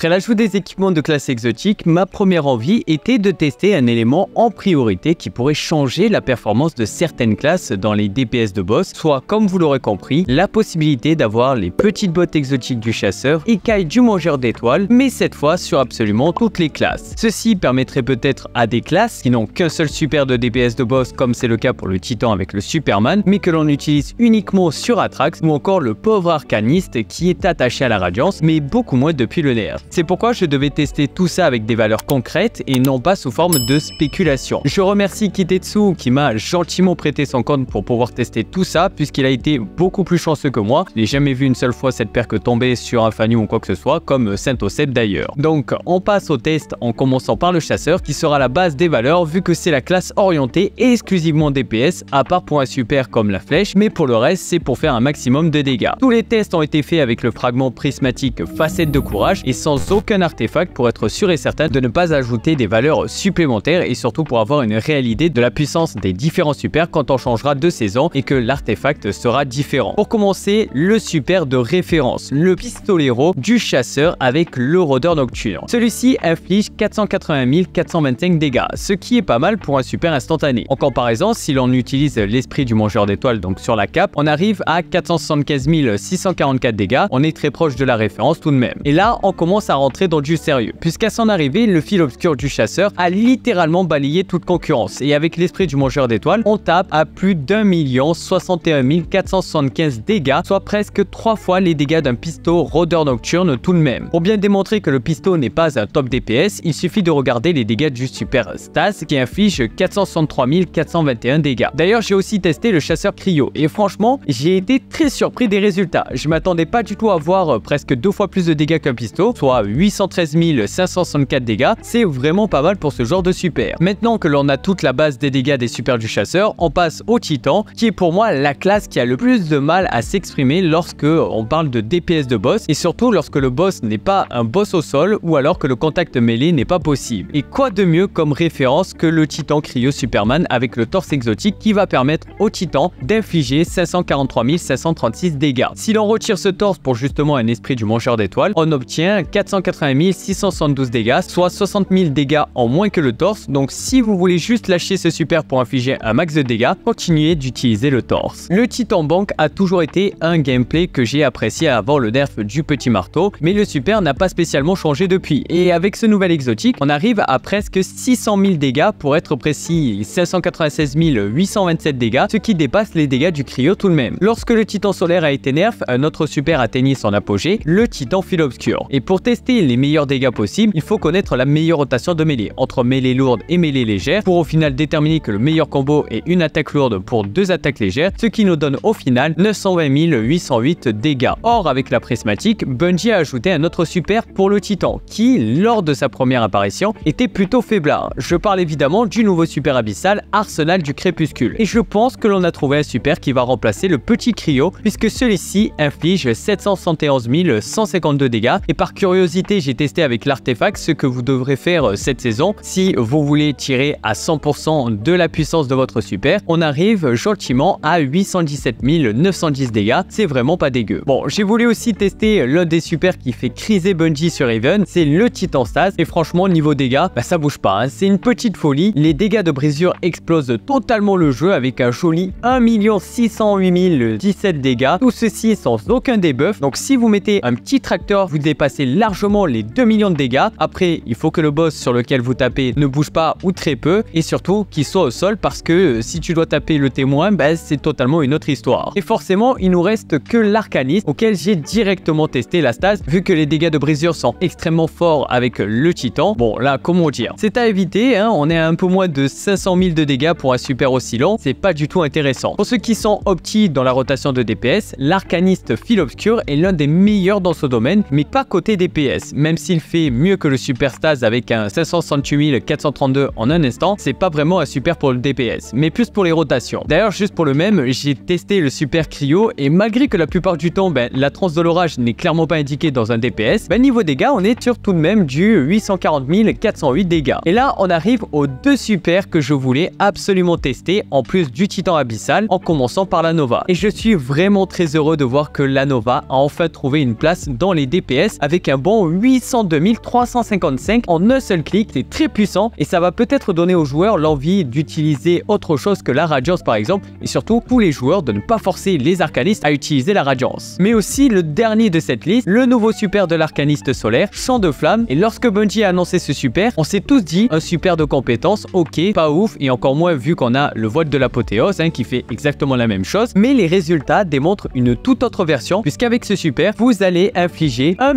Après l'ajout des équipements de classe exotique, ma première envie était de tester un élément en priorité qui pourrait changer la performance de certaines classes dans les DPS de boss, soit comme vous l'aurez compris, la possibilité d'avoir les petites bottes exotiques du chasseur, écailles du mangeur d'étoiles, mais cette fois sur absolument toutes les classes. Ceci permettrait peut-être à des classes qui n'ont qu'un seul super de DPS de boss comme c'est le cas pour le titan avec le Superman, mais que l'on utilise uniquement sur Atrax ou encore le pauvre arcaniste qui est attaché à la radiance, mais beaucoup moins depuis le nerf. C'est pourquoi je devais tester tout ça avec des valeurs concrètes et non pas sous forme de spéculation. Je remercie Kitetsu qui m'a gentiment prêté son compte pour pouvoir tester tout ça puisqu'il a été beaucoup plus chanceux que moi. Je n'ai jamais vu une seule fois cette perque tomber sur un Fanny ou quoi que ce soit, comme Saint Osep d'ailleurs. Donc on passe au test en commençant par le chasseur qui sera la base des valeurs vu que c'est la classe orientée exclusivement DPS, à part pour un super comme la flèche, mais pour le reste c'est pour faire un maximum de dégâts. Tous les tests ont été faits avec le fragment prismatique facette de courage et sans aucun artefact pour être sûr et certain de ne pas ajouter des valeurs supplémentaires et surtout pour avoir une réelle idée de la puissance des différents super quand on changera de saison et que l'artefact sera différent. Pour commencer, le super de référence, le pistolero du chasseur avec le rôdeur nocturne. Celui-ci inflige 480 425 dégâts, ce qui est pas mal pour un super instantané. En comparaison, si l'on utilise l'esprit du mangeur d'étoiles donc sur la cape, on arrive à 475 644 dégâts, on est très proche de la référence tout de même. Et là, on commence à rentrer dans du sérieux, puisqu'à son arrivée, le fil obscur du chasseur a littéralement balayé toute concurrence, et avec l'esprit du mangeur d'étoiles, on tape à plus d'un million 61 475 dégâts, soit presque trois fois les dégâts d'un pisto rôdeur nocturne tout de même. Pour bien démontrer que le pisto n'est pas un top DPS, il suffit de regarder les dégâts du super Stas qui inflige 463 421 dégâts. D'ailleurs, j'ai aussi testé le chasseur cryo, et franchement, j'ai été très surpris des résultats. Je m'attendais pas du tout à voir presque deux fois plus de dégâts qu'un pisto, soit 813 564 dégâts, c'est vraiment pas mal pour ce genre de super. Maintenant que l'on a toute la base des dégâts des super du chasseur, on passe au titan, qui est pour moi la classe qui a le plus de mal à s'exprimer lorsque on parle de DPS de boss, et surtout lorsque le boss n'est pas un boss au sol, ou alors que le contact mêlé n'est pas possible. Et quoi de mieux comme référence que le titan cryo Superman avec le torse exotique qui va permettre au titan d'infliger 543 536 dégâts. Si l'on retire ce torse pour justement un esprit du mangeur d'étoiles, on obtient 480 672 dégâts, soit 60 000 dégâts en moins que le torse. Donc si vous voulez juste lâcher ce super pour infliger un max de dégâts, continuez d'utiliser le torse. Le Titan Bank a toujours été un gameplay que j'ai apprécié avant le nerf du petit marteau, mais le super n'a pas spécialement changé depuis. Et avec ce nouvel exotique, on arrive à presque 600 000 dégâts, pour être précis 596 827 dégâts, ce qui dépasse les dégâts du cryo tout de même. Lorsque le Titan solaire a été nerf, un autre super atteignit son apogée, le Titan fil obscur. Et pour tester les meilleurs dégâts possibles, il faut connaître la meilleure rotation de mêlée, entre mêlée lourde et mêlée légère, pour au final déterminer que le meilleur combo est une attaque lourde pour deux attaques légères, ce qui nous donne au final 920 808 dégâts. Or, avec la prismatique, Bungie a ajouté un autre super pour le Titan, qui, lors de sa première apparition, était plutôt faiblard. Je parle évidemment du nouveau super abyssal Arsenal du Crépuscule. Et je pense que l'on a trouvé un super qui va remplacer le petit Cryo, puisque celui-ci inflige 771 152 dégâts. Et par curiosité, j'ai testé avec l'artefact ce que vous devrez faire cette saison si vous voulez tirer à 100% de la puissance de votre super. On arrive gentiment à 817 910 dégâts, c'est vraiment pas dégueu. Bon, j'ai voulu aussi tester l'un des super qui fait criser Bungie sur Even, c'est le Titan Stase, et franchement, niveau dégâts, bah ça bouge pas, hein. c'est une petite folie. Les dégâts de brisure explosent totalement le jeu avec un joli 1 608 017 dégâts, tout ceci sans aucun debuff, donc si vous mettez un petit tracteur, vous dépassez largement les 2 millions de dégâts. Après, il faut que le boss sur lequel vous tapez ne bouge pas ou très peu, et surtout qu'il soit au sol, parce que si tu dois taper le témoin, bah, c'est totalement une autre histoire. Et forcément, il nous reste que l'arcaniste, auquel j'ai directement testé la stase, vu que les dégâts de brisure sont extrêmement forts avec le titan. Bon, là, comment dire? C'est à éviter, hein, on est à un peu moins de 500 000 de dégâts pour un super long, c'est pas du tout intéressant. Pour ceux qui sont opti dans la rotation de DPS, l'arcaniste fil obscur est l'un des meilleurs dans ce domaine, mais pas côté DPS. Même s'il fait mieux que le super stase avec un 568 432 en un instant, c'est pas vraiment un super pour le DPS, mais plus pour les rotations. D'ailleurs, juste pour le même, j'ai testé le super cryo et malgré que la plupart du temps, ben, la transe de l'orage n'est clairement pas indiquée dans un DPS, ben, niveau dégâts, on est sur tout de même du 840 408 dégâts. Et là, on arrive aux deux super que je voulais absolument tester, en plus du titan abyssal, en commençant par la Nova. Et je suis vraiment très heureux de voir que la Nova a enfin trouvé une place dans les DPS avec un bon bon 802 355 en un seul clic. C'est très puissant et ça va peut-être donner aux joueurs l'envie d'utiliser autre chose que la Radiance par exemple et surtout pour les joueurs de ne pas forcer les arcanistes à utiliser la Radiance. Mais aussi le dernier de cette liste, le nouveau super de l'arcaniste solaire, Champ de Flamme. Et lorsque Bungie a annoncé ce super, on s'est tous dit un super de compétences, ok, pas ouf et encore moins vu qu'on a le voile de l'apothéose hein, qui fait exactement la même chose. Mais les résultats démontrent une toute autre version puisqu'avec ce super, vous allez infliger 1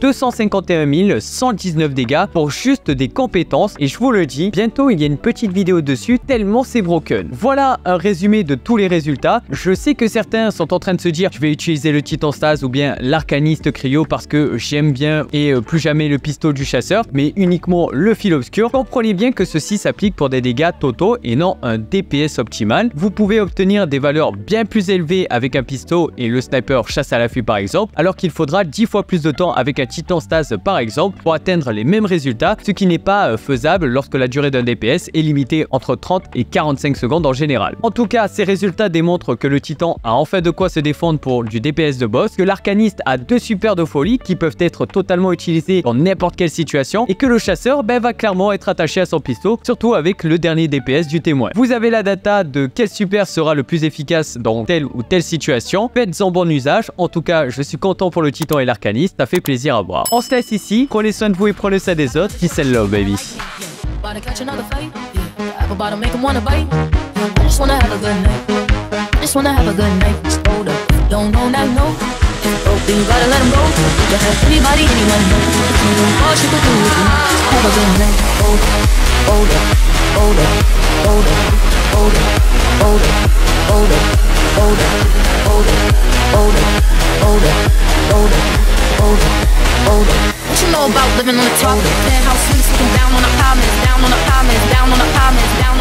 251 119 dégâts pour juste des compétences et je vous le dis, bientôt il y a une petite vidéo dessus tellement c'est broken. Voilà un résumé de tous les résultats. Je sais que certains sont en train de se dire je vais utiliser le titan stase ou bien l'arcaniste cryo parce que j'aime bien et euh, plus jamais le pistolet du chasseur mais uniquement le fil obscur. Comprenez bien que ceci s'applique pour des dégâts totaux et non un DPS optimal. Vous pouvez obtenir des valeurs bien plus élevées avec un pistolet et le sniper chasse à l'affût par exemple alors qu'il faudra 10 fois plus de temps avec un titan stase par exemple pour atteindre les mêmes résultats ce qui n'est pas euh, faisable lorsque la durée d'un DPS est limitée entre 30 et 45 secondes en général. En tout cas, ces résultats démontrent que le titan a enfin de quoi se défendre pour du DPS de boss, que l'arcaniste a deux super de folie qui peuvent être totalement utilisés dans n'importe quelle situation et que le chasseur ben, va clairement être attaché à son pistolet, surtout avec le dernier DPS du témoin. Vous avez la data de quel super sera le plus efficace dans telle ou telle situation. Faites-en bon usage. En tout cas, je suis content pour le titan et l'arcaniste. Ça fait plaisir à On se laisse ici. Prenez soin de vous et prenez soin des autres. Peace and love, baby. about living on the top. Penthouse suites looking down on apartments, down on apartments, down on apartments, down.